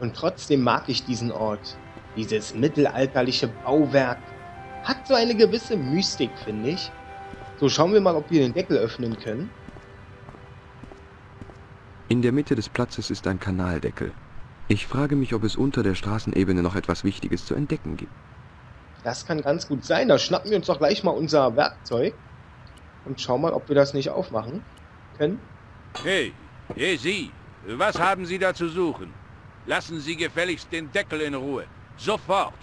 Und trotzdem mag ich diesen Ort. Dieses mittelalterliche Bauwerk hat so eine gewisse Mystik, finde ich. So, schauen wir mal, ob wir den Deckel öffnen können. In der Mitte des Platzes ist ein Kanaldeckel. Ich frage mich, ob es unter der Straßenebene noch etwas Wichtiges zu entdecken gibt. Das kann ganz gut sein. Da schnappen wir uns doch gleich mal unser Werkzeug und schauen mal, ob wir das nicht aufmachen können. Hey, hey Sie, was haben Sie da zu suchen? Lassen Sie gefälligst den Deckel in Ruhe. Sofort.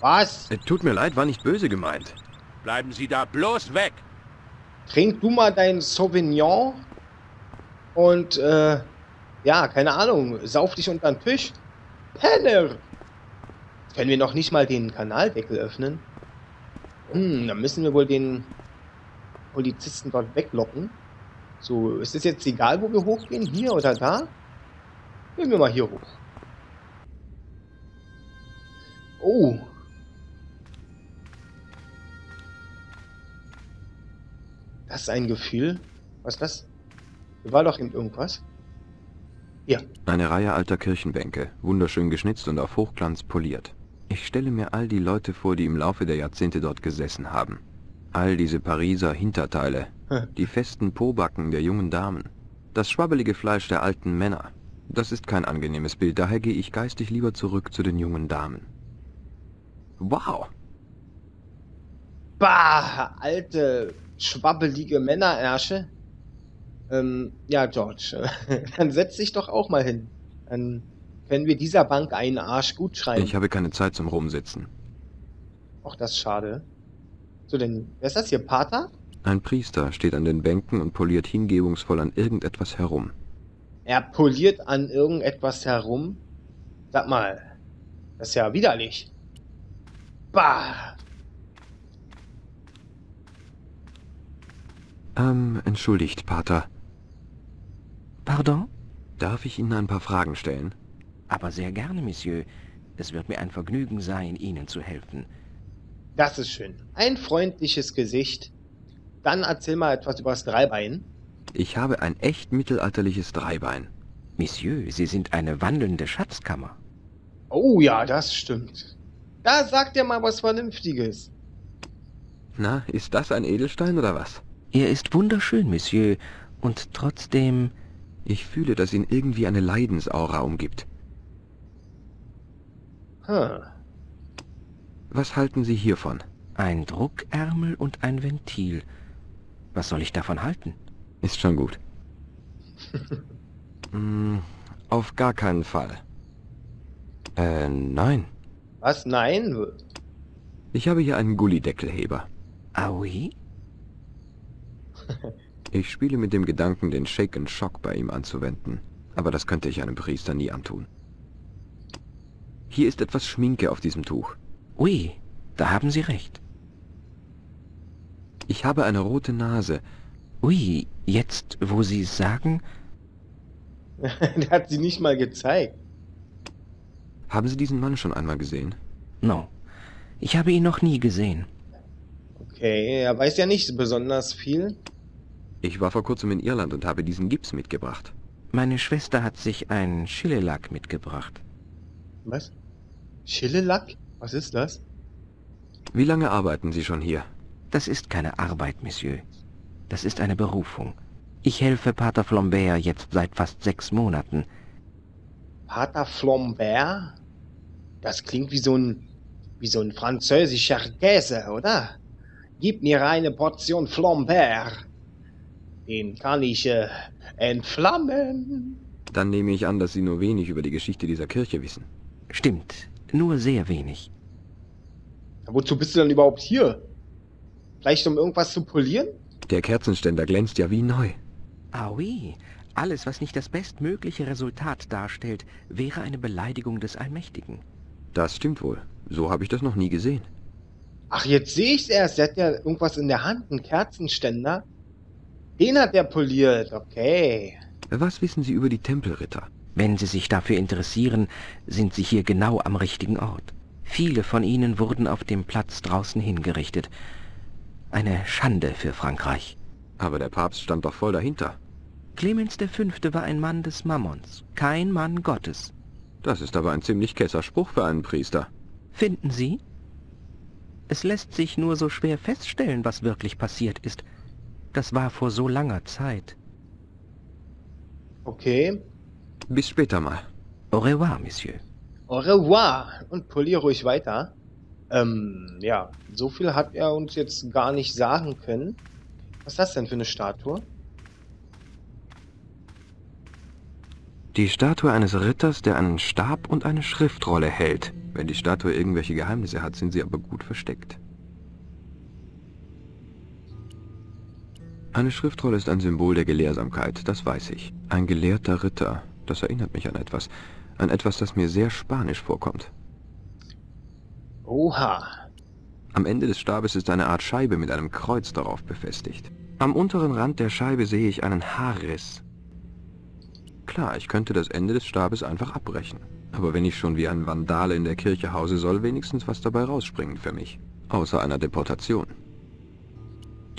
Was? Tut mir leid, war nicht böse gemeint. Bleiben Sie da bloß weg. Trink du mal dein Sauvignon und, äh, ja, keine Ahnung, sauf dich unter den Tisch. Penner! Können wir noch nicht mal den Kanaldeckel öffnen? Hm, dann müssen wir wohl den Polizisten dort weglocken. So, ist es jetzt egal, wo wir hochgehen? Hier oder da? Gehen wir mal hier hoch. Oh. Das ist ein Gefühl. Was ist das? Hier war doch eben irgendwas. Hier. Eine Reihe alter Kirchenbänke, wunderschön geschnitzt und auf Hochglanz poliert. Ich stelle mir all die Leute vor, die im Laufe der Jahrzehnte dort gesessen haben. All diese Pariser Hinterteile, die festen Pobacken der jungen Damen, das schwabbelige Fleisch der alten Männer. Das ist kein angenehmes Bild, daher gehe ich geistig lieber zurück zu den jungen Damen. Wow! Bah, alte, schwabbelige Männerärsche. Ähm, ja, George, dann setz dich doch auch mal hin. Dann können wir dieser Bank einen Arsch gut schreiben. Ich habe keine Zeit zum Rumsitzen. Ach, das ist schade. So, denn, wer ist das hier? Pater? Ein Priester steht an den Bänken und poliert hingebungsvoll an irgendetwas herum. Er poliert an irgendetwas herum. Sag mal, das ist ja widerlich. Bah! Ähm, entschuldigt, Pater. Pardon? Darf ich Ihnen ein paar Fragen stellen? Aber sehr gerne, Monsieur. Es wird mir ein Vergnügen sein, Ihnen zu helfen. Das ist schön. Ein freundliches Gesicht. Dann erzähl mal etwas über das Dreibein. Ich habe ein echt mittelalterliches Dreibein. Monsieur, Sie sind eine wandelnde Schatzkammer. Oh ja, das stimmt. Da sagt er mal was Vernünftiges. Na, ist das ein Edelstein oder was? Er ist wunderschön, Monsieur, und trotzdem... Ich fühle, dass ihn irgendwie eine Leidensaura umgibt. Hm. Was halten Sie hiervon? Ein Druckärmel und ein Ventil. Was soll ich davon halten? Ist schon gut. hm, auf gar keinen Fall. Äh, nein. Was? Nein? Ich habe hier einen Gullideckelheber. Ah oui? Ich spiele mit dem Gedanken, den Shake and Shock bei ihm anzuwenden. Aber das könnte ich einem Priester nie antun. Hier ist etwas Schminke auf diesem Tuch. Ui, da haben Sie recht. Ich habe eine rote Nase. Ui, jetzt, wo Sie es sagen... Der hat sie nicht mal gezeigt. Haben Sie diesen Mann schon einmal gesehen? No, ich habe ihn noch nie gesehen. Okay, er weiß ja nicht besonders viel. Ich war vor kurzem in Irland und habe diesen Gips mitgebracht. Meine Schwester hat sich einen Schillelack mitgebracht. Was? Schillelack? Was ist das? Wie lange arbeiten Sie schon hier? Das ist keine Arbeit, Monsieur. Das ist eine Berufung. Ich helfe Pater Flambert jetzt seit fast sechs Monaten. Pater Flambert? Das klingt wie so ein, wie so ein französischer Käse, oder? Gib mir eine Portion Flambert. Den kann ich äh, entflammen. Dann nehme ich an, dass Sie nur wenig über die Geschichte dieser Kirche wissen. Stimmt, nur sehr wenig. Wozu bist du denn überhaupt hier? Vielleicht um irgendwas zu polieren? Der Kerzenständer glänzt ja wie neu. Ah oui, alles, was nicht das bestmögliche Resultat darstellt, wäre eine Beleidigung des Allmächtigen. Das stimmt wohl. So habe ich das noch nie gesehen. Ach, jetzt sehe ich's erst. Der hat ja irgendwas in der Hand, einen Kerzenständer. Den hat er poliert, okay. Was wissen Sie über die Tempelritter? Wenn Sie sich dafür interessieren, sind Sie hier genau am richtigen Ort. Viele von ihnen wurden auf dem Platz draußen hingerichtet. Eine Schande für Frankreich. Aber der Papst stand doch voll dahinter. Clemens V. war ein Mann des Mammons, kein Mann Gottes. Das ist aber ein ziemlich kesser Spruch für einen Priester. Finden Sie? Es lässt sich nur so schwer feststellen, was wirklich passiert ist. Das war vor so langer Zeit. Okay. Bis später mal. Au revoir, Monsieur. Au revoir. Und polier ruhig weiter. Ähm, ja, so viel hat er uns jetzt gar nicht sagen können. Was ist das denn für eine Statue? Die Statue eines Ritters, der einen Stab und eine Schriftrolle hält. Wenn die Statue irgendwelche Geheimnisse hat, sind sie aber gut versteckt. Eine Schriftrolle ist ein Symbol der Gelehrsamkeit, das weiß ich. Ein gelehrter Ritter, das erinnert mich an etwas. An etwas, das mir sehr spanisch vorkommt. Oha. Am Ende des Stabes ist eine Art Scheibe mit einem Kreuz darauf befestigt. Am unteren Rand der Scheibe sehe ich einen Haarriss. Klar, ich könnte das Ende des Stabes einfach abbrechen. Aber wenn ich schon wie ein Vandale in der Kirche hause, soll wenigstens was dabei rausspringen für mich. Außer einer Deportation.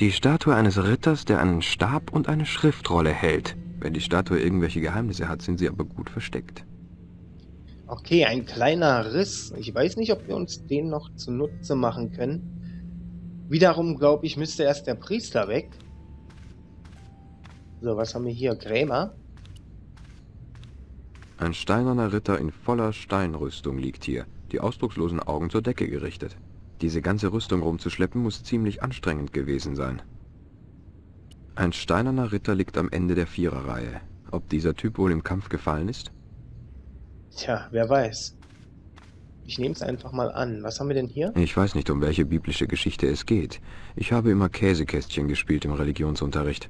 Die Statue eines Ritters, der einen Stab und eine Schriftrolle hält. Wenn die Statue irgendwelche Geheimnisse hat, sind sie aber gut versteckt. Okay, ein kleiner Riss. Ich weiß nicht, ob wir uns den noch zunutze machen können. Wiederum, glaube ich, müsste erst der Priester weg. So, was haben wir hier? Grämer. Ein steinerner Ritter in voller Steinrüstung liegt hier, die ausdruckslosen Augen zur Decke gerichtet. Diese ganze Rüstung rumzuschleppen muss ziemlich anstrengend gewesen sein. Ein steinerner Ritter liegt am Ende der Viererreihe. Ob dieser Typ wohl im Kampf gefallen ist? Tja, wer weiß. Ich nehme es einfach mal an. Was haben wir denn hier? Ich weiß nicht, um welche biblische Geschichte es geht. Ich habe immer Käsekästchen gespielt im Religionsunterricht.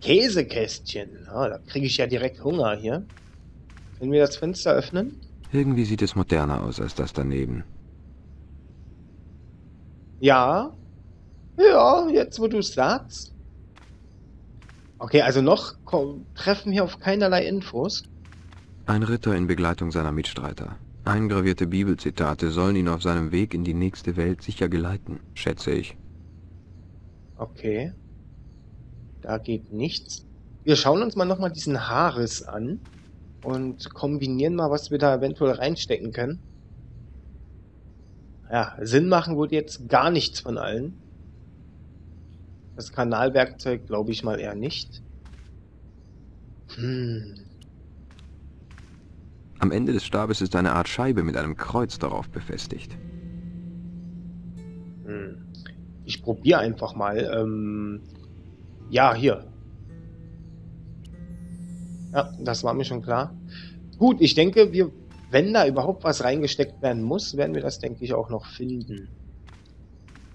Käsekästchen. Ah, da kriege ich ja direkt Hunger hier. Können wir das Fenster öffnen? Irgendwie sieht es moderner aus als das daneben. Ja. Ja, jetzt wo du es sagst. Okay, also noch treffen wir auf keinerlei Infos. Ein Ritter in Begleitung seiner Mitstreiter. Eingravierte Bibelzitate sollen ihn auf seinem Weg in die nächste Welt sicher geleiten, schätze ich. Okay. Da geht nichts. Wir schauen uns mal nochmal diesen Haares an und kombinieren mal, was wir da eventuell reinstecken können. Ja, Sinn machen würde jetzt gar nichts von allen. Das Kanalwerkzeug glaube ich mal eher nicht. Hm. Am Ende des Stabes ist eine Art Scheibe mit einem Kreuz darauf befestigt. Hm. Ich probiere einfach mal. Ähm, ja, hier. Ja, das war mir schon klar. Gut, ich denke, wir, wenn da überhaupt was reingesteckt werden muss, werden wir das, denke ich, auch noch finden.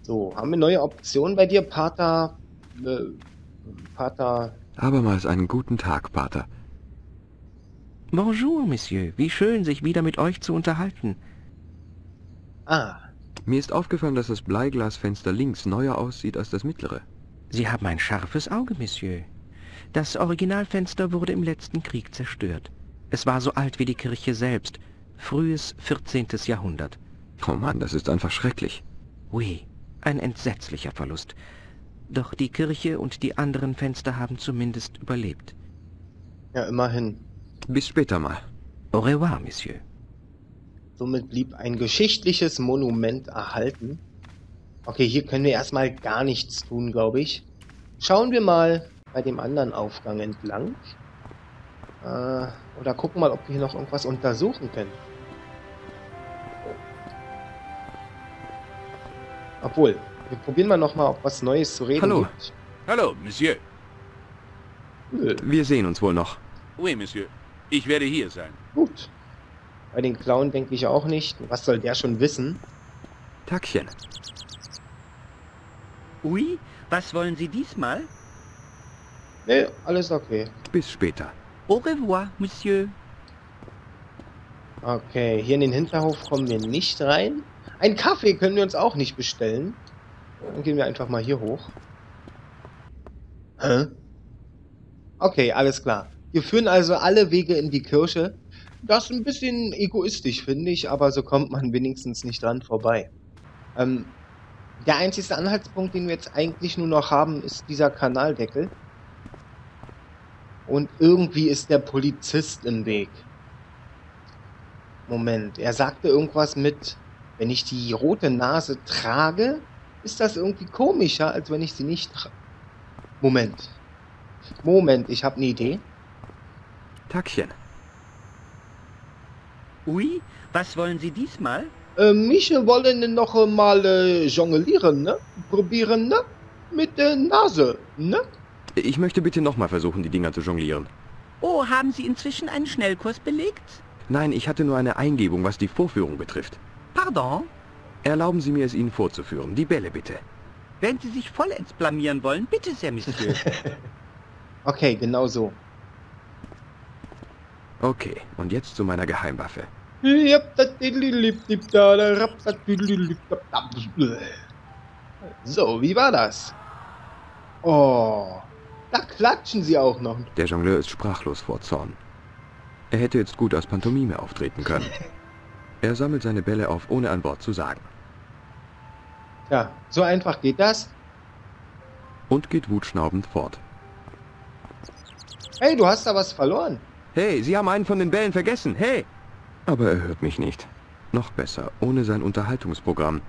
So, haben wir neue Optionen bei dir, Pater? Äh, Pater... Abermals einen guten Tag, Pater. Bonjour, Monsieur. Wie schön, sich wieder mit euch zu unterhalten. Ah. Mir ist aufgefallen, dass das Bleiglasfenster links neuer aussieht als das mittlere. Sie haben ein scharfes Auge, Monsieur. Das Originalfenster wurde im letzten Krieg zerstört. Es war so alt wie die Kirche selbst. Frühes 14. Jahrhundert. Oh Mann, das ist einfach schrecklich. Oui, ein entsetzlicher Verlust. Doch die Kirche und die anderen Fenster haben zumindest überlebt. Ja, immerhin. Bis später mal. Au revoir, Monsieur. Somit blieb ein geschichtliches Monument erhalten. Okay, hier können wir erstmal gar nichts tun, glaube ich. Schauen wir mal bei dem anderen Aufgang entlang. Äh, oder gucken mal, ob wir hier noch irgendwas untersuchen können. Obwohl, wir probieren mal nochmal, ob was Neues zu reden Hallo. gibt. Hallo, Monsieur. Wir sehen uns wohl noch. Oui, Monsieur. Ich werde hier sein. gut. Bei den Clown denke ich auch nicht. Was soll der schon wissen? Tackchen. Ui, was wollen Sie diesmal? Nee, alles okay. Bis später. Au revoir, Monsieur. Okay, hier in den Hinterhof kommen wir nicht rein. Ein Kaffee können wir uns auch nicht bestellen. Dann gehen wir einfach mal hier hoch. Hä? Okay, alles klar. Wir führen also alle Wege in die Kirche. Das ist ein bisschen egoistisch, finde ich, aber so kommt man wenigstens nicht dran vorbei. Ähm, der einzige Anhaltspunkt, den wir jetzt eigentlich nur noch haben, ist dieser Kanaldeckel. Und irgendwie ist der Polizist im Weg. Moment, er sagte irgendwas mit, wenn ich die rote Nase trage, ist das irgendwie komischer, als wenn ich sie nicht trage. Moment. Moment, ich habe eine Idee. Tackchen. Oui, was wollen Sie diesmal? Äh, mich wollen noch mal äh, jonglieren, ne? Probieren, ne? Mit der Nase, ne? Ich möchte bitte nochmal versuchen, die Dinger zu jonglieren. Oh, haben Sie inzwischen einen Schnellkurs belegt? Nein, ich hatte nur eine Eingebung, was die Vorführung betrifft. Pardon? Erlauben Sie mir es Ihnen vorzuführen. Die Bälle bitte. Wenn Sie sich vollends blamieren wollen, bitte sehr, Monsieur. Okay, genau so. Okay, und jetzt zu meiner Geheimwaffe. So, wie war das? Oh, da klatschen sie auch noch. Der Jongleur ist sprachlos vor Zorn. Er hätte jetzt gut als Pantomime auftreten können. Er sammelt seine Bälle auf, ohne ein Wort zu sagen. Ja, so einfach geht das. Und geht wutschnaubend fort. Hey, du hast da was verloren. Hey, Sie haben einen von den Bällen vergessen. Hey! Aber er hört mich nicht. Noch besser, ohne sein Unterhaltungsprogramm.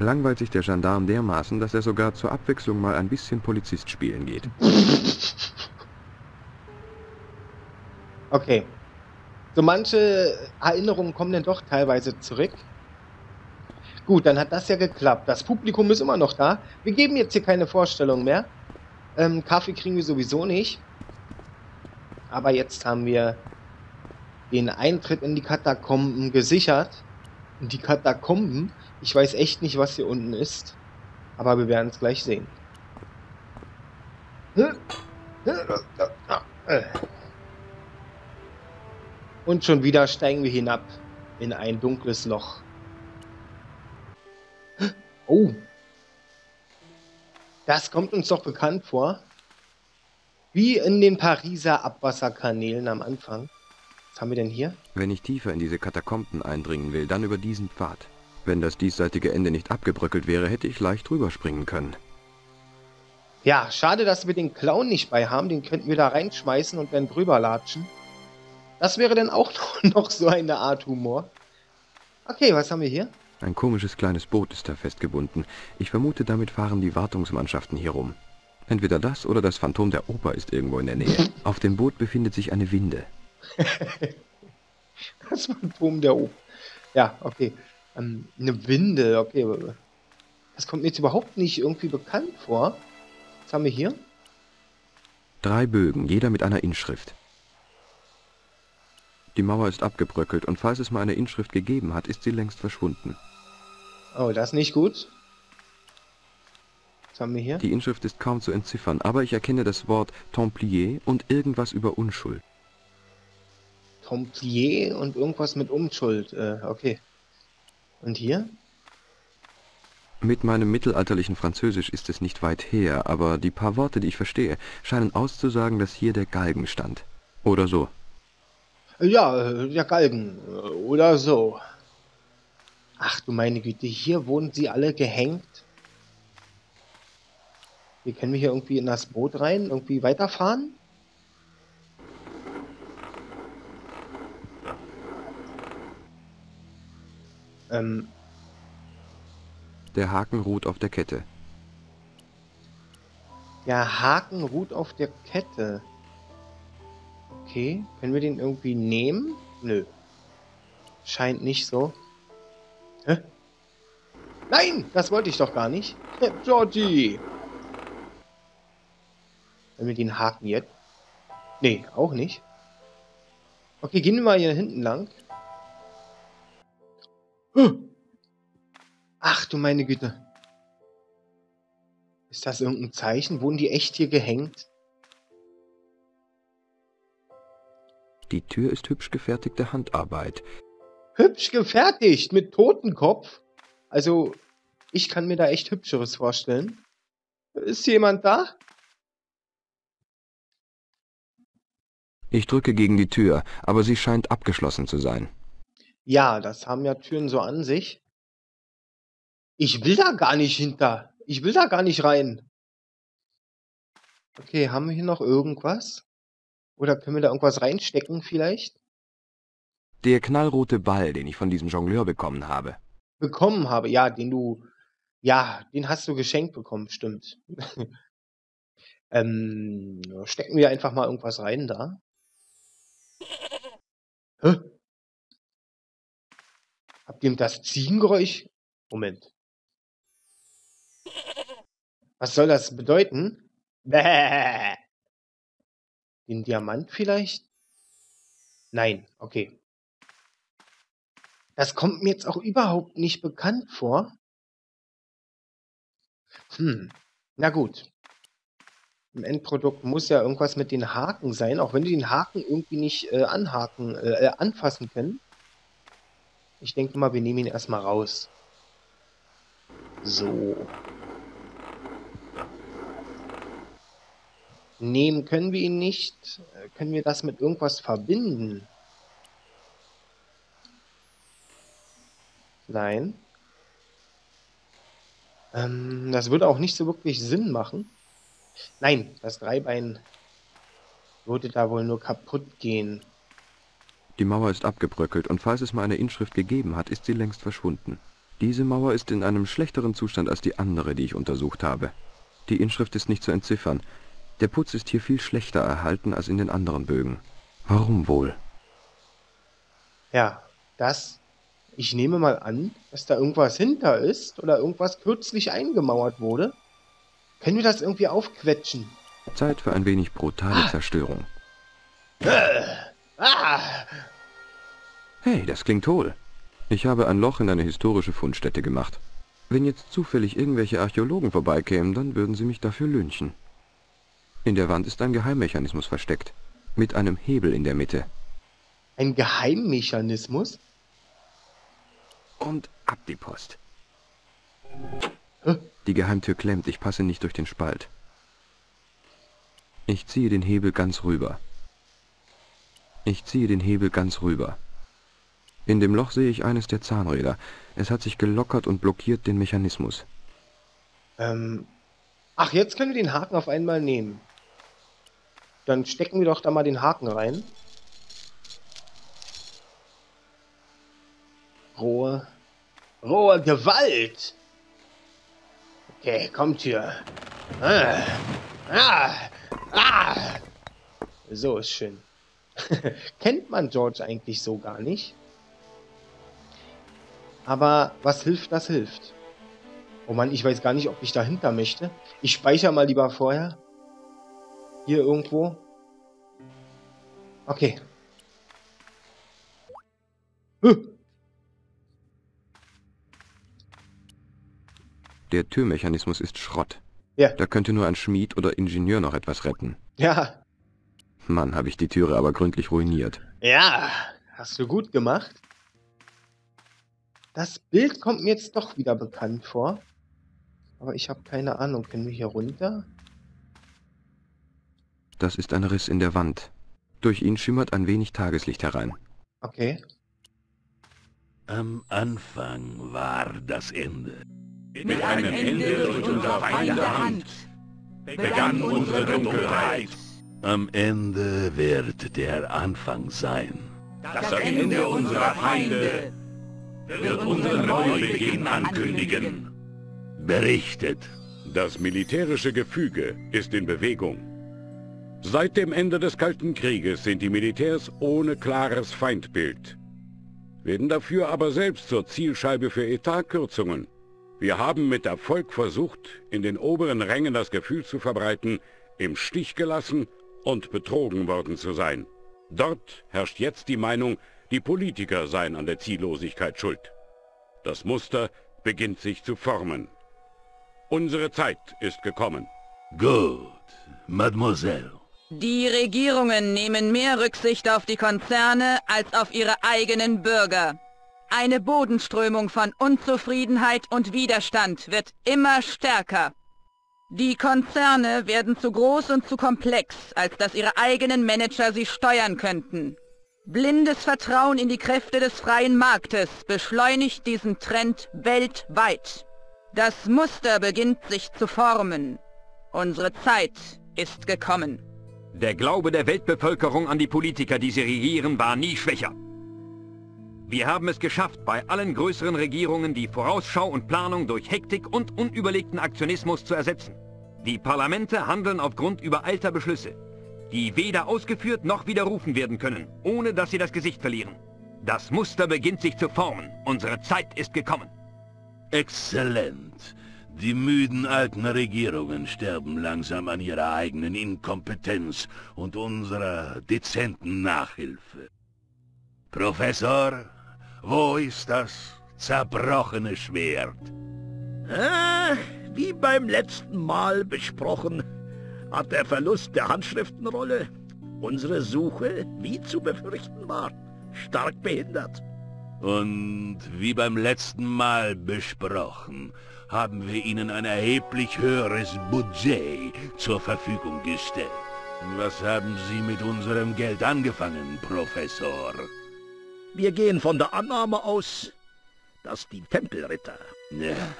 Langweilt sich der Gendarm dermaßen, dass er sogar zur Abwechslung mal ein bisschen Polizist spielen geht. Okay. So manche Erinnerungen kommen dann doch teilweise zurück. Gut, dann hat das ja geklappt. Das Publikum ist immer noch da. Wir geben jetzt hier keine Vorstellung mehr. Ähm, Kaffee kriegen wir sowieso nicht. Aber jetzt haben wir den Eintritt in die Katakomben gesichert. Und die Katakomben, ich weiß echt nicht, was hier unten ist. Aber wir werden es gleich sehen. Und schon wieder steigen wir hinab in ein dunkles Loch. Oh. Das kommt uns doch bekannt vor. Wie in den Pariser Abwasserkanälen am Anfang. Was haben wir denn hier? Wenn ich tiefer in diese Katakomben eindringen will, dann über diesen Pfad. Wenn das diesseitige Ende nicht abgebröckelt wäre, hätte ich leicht rüberspringen können. Ja, schade, dass wir den Clown nicht bei haben. Den könnten wir da reinschmeißen und dann drüber latschen. Das wäre dann auch noch, noch so eine Art Humor. Okay, was haben wir hier? Ein komisches kleines Boot ist da festgebunden. Ich vermute, damit fahren die Wartungsmannschaften hier rum. Entweder das oder das Phantom der Oper ist irgendwo in der Nähe. Auf dem Boot befindet sich eine Winde. das Phantom der Oper. Ja, okay. Ähm, eine Winde, okay. Das kommt mir jetzt überhaupt nicht irgendwie bekannt vor. Was haben wir hier? Drei Bögen, jeder mit einer Inschrift. Die Mauer ist abgebröckelt und falls es mal eine Inschrift gegeben hat, ist sie längst verschwunden. Oh, das ist nicht gut. Was haben wir hier? Die Inschrift ist kaum zu entziffern, aber ich erkenne das Wort Templier und irgendwas über Unschuld. Templier und irgendwas mit Unschuld. Äh, okay. Und hier? Mit meinem mittelalterlichen Französisch ist es nicht weit her, aber die paar Worte, die ich verstehe, scheinen auszusagen, dass hier der Galgen stand. Oder so. Ja, der Galgen. Oder so. Ach du meine Güte, hier wurden sie alle gehängt. Hier können wir hier irgendwie in das Boot rein, irgendwie weiterfahren. Ähm, Der Haken ruht auf der Kette. der Haken ruht auf der Kette. Okay, können wir den irgendwie nehmen? Nö. Scheint nicht so. Hä? Nein, das wollte ich doch gar nicht. Georgie! Wenn wir den Haken jetzt... Nee, auch nicht. Okay, gehen wir mal hier hinten lang. Ach du meine Güte. Ist das irgendein Zeichen? Wurden die echt hier gehängt? Die Tür ist hübsch gefertigte Handarbeit. Hübsch gefertigt, mit Totenkopf. Also, ich kann mir da echt Hübscheres vorstellen. Ist jemand da? Ich drücke gegen die Tür, aber sie scheint abgeschlossen zu sein. Ja, das haben ja Türen so an sich. Ich will da gar nicht hinter. Ich will da gar nicht rein. Okay, haben wir hier noch irgendwas? Oder können wir da irgendwas reinstecken vielleicht? Der knallrote Ball, den ich von diesem Jongleur bekommen habe. Bekommen habe, ja, den du, ja, den hast du geschenkt bekommen, stimmt. ähm, stecken wir einfach mal irgendwas rein da. Hä? Habt ihr das Ziegengeräusch? Moment. Was soll das bedeuten? Bäh. Den Diamant vielleicht? Nein, okay. Das kommt mir jetzt auch überhaupt nicht bekannt vor. Hm, na gut. Im Endprodukt muss ja irgendwas mit den Haken sein, auch wenn die den Haken irgendwie nicht äh, anhaken, äh, äh anfassen können. Ich denke mal, wir nehmen ihn erstmal raus. So. Nehmen können wir ihn nicht. Können wir das mit irgendwas verbinden? Nein. Ähm, das würde auch nicht so wirklich Sinn machen. Nein, das Dreibein würde da wohl nur kaputt gehen. Die Mauer ist abgebröckelt und falls es mal eine Inschrift gegeben hat, ist sie längst verschwunden. Diese Mauer ist in einem schlechteren Zustand als die andere, die ich untersucht habe. Die Inschrift ist nicht zu entziffern. Der Putz ist hier viel schlechter erhalten als in den anderen Bögen. Warum wohl? Ja, das. Ich nehme mal an, dass da irgendwas hinter ist oder irgendwas kürzlich eingemauert wurde. Können wir das irgendwie aufquetschen? Zeit für ein wenig brutale ah. Zerstörung. Äh. Ah. Hey, das klingt hohl. Ich habe ein Loch in eine historische Fundstätte gemacht. Wenn jetzt zufällig irgendwelche Archäologen vorbeikämen, dann würden sie mich dafür lynchen. In der Wand ist ein Geheimmechanismus versteckt. Mit einem Hebel in der Mitte. Ein Geheimmechanismus? Und ab die Post. Die Geheimtür klemmt, ich passe nicht durch den Spalt. Ich ziehe den Hebel ganz rüber. Ich ziehe den Hebel ganz rüber. In dem Loch sehe ich eines der Zahnräder. Es hat sich gelockert und blockiert den Mechanismus. Ähm. Ach, jetzt können wir den Haken auf einmal nehmen. Dann stecken wir doch da mal den Haken rein. Rohe. Rohe Gewalt! Okay, kommt hier. Ah, ah, ah. So ist schön. Kennt man George eigentlich so gar nicht. Aber was hilft, das hilft. Oh Mann, ich weiß gar nicht, ob ich dahinter möchte. Ich speichere mal lieber vorher. Hier irgendwo. Okay. Huh. Der Türmechanismus ist Schrott. Ja. Da könnte nur ein Schmied oder Ingenieur noch etwas retten. Ja. Mann, habe ich die Türe aber gründlich ruiniert. Ja, hast du gut gemacht. Das Bild kommt mir jetzt doch wieder bekannt vor. Aber ich habe keine Ahnung. Können wir hier runter? Das ist ein Riss in der Wand. Durch ihn schimmert ein wenig Tageslicht herein. Okay. Am Anfang war das Ende. Mit einem Ende durch unsere Feinde Hand begann unsere Dunkelheit. Am Ende wird der Anfang sein. Das Ende unserer Feinde wird unseren Neubeginn ankündigen. Berichtet. Das militärische Gefüge ist in Bewegung. Seit dem Ende des Kalten Krieges sind die Militärs ohne klares Feindbild, werden dafür aber selbst zur Zielscheibe für Etatkürzungen. Wir haben mit Erfolg versucht, in den oberen Rängen das Gefühl zu verbreiten, im Stich gelassen und betrogen worden zu sein. Dort herrscht jetzt die Meinung, die Politiker seien an der Ziellosigkeit schuld. Das Muster beginnt sich zu formen. Unsere Zeit ist gekommen. Gut, Mademoiselle. Die Regierungen nehmen mehr Rücksicht auf die Konzerne als auf ihre eigenen Bürger. Eine Bodenströmung von Unzufriedenheit und Widerstand wird immer stärker. Die Konzerne werden zu groß und zu komplex, als dass ihre eigenen Manager sie steuern könnten. Blindes Vertrauen in die Kräfte des freien Marktes beschleunigt diesen Trend weltweit. Das Muster beginnt sich zu formen. Unsere Zeit ist gekommen. Der Glaube der Weltbevölkerung an die Politiker, die sie regieren, war nie schwächer. Wir haben es geschafft, bei allen größeren Regierungen die Vorausschau und Planung durch Hektik und unüberlegten Aktionismus zu ersetzen. Die Parlamente handeln aufgrund übereilter Beschlüsse, die weder ausgeführt noch widerrufen werden können, ohne dass sie das Gesicht verlieren. Das Muster beginnt sich zu formen. Unsere Zeit ist gekommen. Exzellent. Die müden alten Regierungen sterben langsam an ihrer eigenen Inkompetenz und unserer dezenten Nachhilfe. Professor, wo ist das zerbrochene Schwert? Ah, wie beim letzten Mal besprochen, hat der Verlust der Handschriftenrolle unsere Suche, wie zu befürchten war, stark behindert. Und wie beim letzten Mal besprochen, haben wir Ihnen ein erheblich höheres Budget zur Verfügung gestellt. Was haben Sie mit unserem Geld angefangen, Professor? Wir gehen von der Annahme aus, dass die Tempelritter...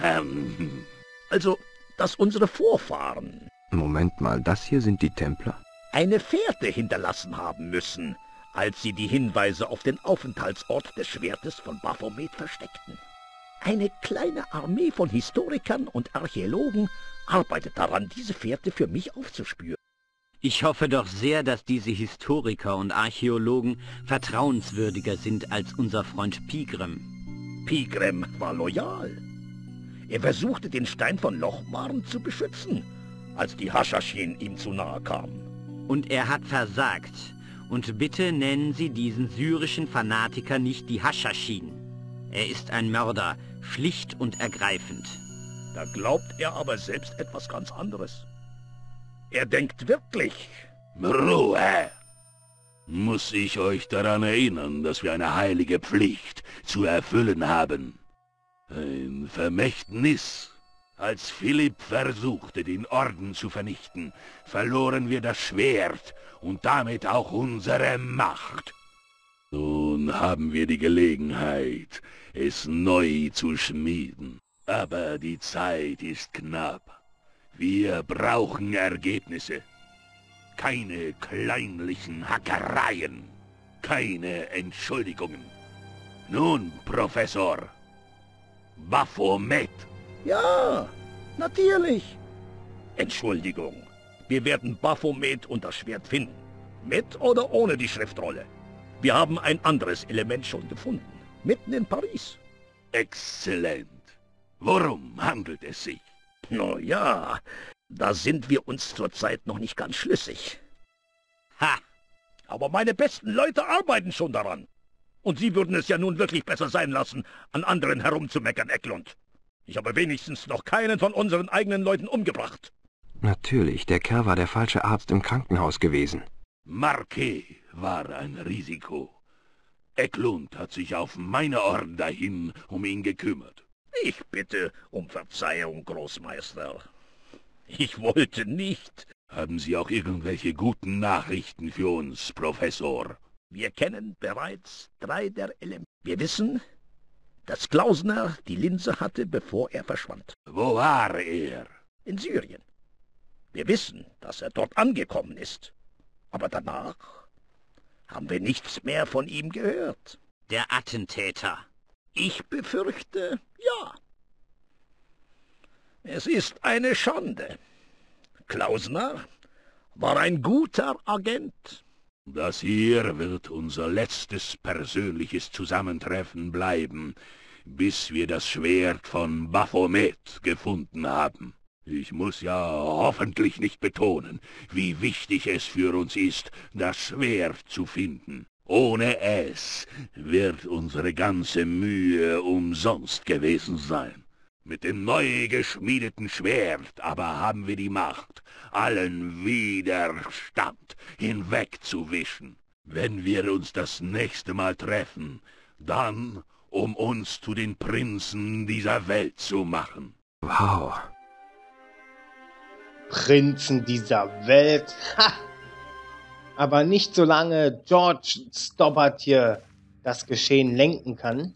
Ähm, also, dass unsere Vorfahren... Moment mal, das hier sind die Templer? ...eine Fährte hinterlassen haben müssen, als sie die Hinweise auf den Aufenthaltsort des Schwertes von Baphomet versteckten. Eine kleine Armee von Historikern und Archäologen arbeitet daran, diese Fährte für mich aufzuspüren. Ich hoffe doch sehr, dass diese Historiker und Archäologen vertrauenswürdiger sind als unser Freund Pigrem. Pigrem war loyal. Er versuchte, den Stein von Lochmaren zu beschützen, als die Haschaschin ihm zu nahe kamen. Und er hat versagt. Und bitte nennen Sie diesen syrischen Fanatiker nicht die Haschaschin. Er ist ein Mörder, schlicht und ergreifend. Da glaubt er aber selbst etwas ganz anderes. Er denkt wirklich. Ruhe! Muss ich euch daran erinnern, dass wir eine heilige Pflicht zu erfüllen haben? Ein Vermächtnis. Als Philipp versuchte, den Orden zu vernichten, verloren wir das Schwert und damit auch unsere Macht. Nun haben wir die Gelegenheit, es neu zu schmieden. Aber die Zeit ist knapp. Wir brauchen Ergebnisse. Keine kleinlichen Hackereien. Keine Entschuldigungen. Nun, Professor. Baphomet. Ja, natürlich. Entschuldigung. Wir werden Baphomet und das Schwert finden. Mit oder ohne die Schriftrolle. Wir haben ein anderes Element schon gefunden. Mitten in Paris. Exzellent. Worum handelt es sich? No ja, da sind wir uns zurzeit noch nicht ganz schlüssig. Ha! Aber meine besten Leute arbeiten schon daran. Und Sie würden es ja nun wirklich besser sein lassen, an anderen herumzumeckern, Eklund. Ich habe wenigstens noch keinen von unseren eigenen Leuten umgebracht. Natürlich, der Kerl war der falsche Arzt im Krankenhaus gewesen. Marquet war ein Risiko. Eklund hat sich auf meine Orden dahin um ihn gekümmert. Ich bitte um Verzeihung, Großmeister. Ich wollte nicht. Haben Sie auch irgendwelche guten Nachrichten für uns, Professor? Wir kennen bereits drei der Elemente. Wir wissen, dass Klausner die Linse hatte, bevor er verschwand. Wo war er? In Syrien. Wir wissen, dass er dort angekommen ist. Aber danach haben wir nichts mehr von ihm gehört. Der Attentäter. Ich befürchte, ja. Es ist eine Schande. Klausner war ein guter Agent. Das hier wird unser letztes persönliches Zusammentreffen bleiben, bis wir das Schwert von Baphomet gefunden haben. Ich muss ja hoffentlich nicht betonen, wie wichtig es für uns ist, das Schwert zu finden. Ohne es wird unsere ganze Mühe umsonst gewesen sein. Mit dem neu geschmiedeten Schwert aber haben wir die Macht, allen Widerstand hinwegzuwischen. Wenn wir uns das nächste Mal treffen, dann, um uns zu den Prinzen dieser Welt zu machen. Wow. Prinzen dieser Welt. Ha! aber nicht solange George Stobbart hier das Geschehen lenken kann.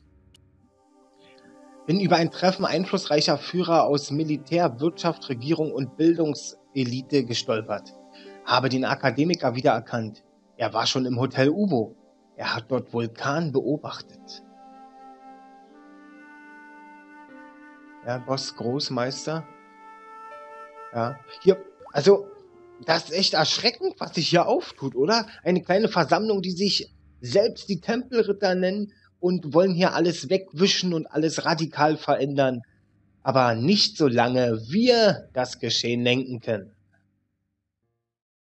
Bin über ein Treffen einflussreicher Führer aus Militär, Wirtschaft, Regierung und Bildungselite gestolpert. Habe den Akademiker wiedererkannt. Er war schon im Hotel Ubo. Er hat dort Vulkan beobachtet. Ja, Boss Großmeister. Ja, hier, also das ist echt erschreckend, was sich hier auftut, oder? Eine kleine Versammlung, die sich selbst die Tempelritter nennen und wollen hier alles wegwischen und alles radikal verändern. Aber nicht solange wir das Geschehen lenken können.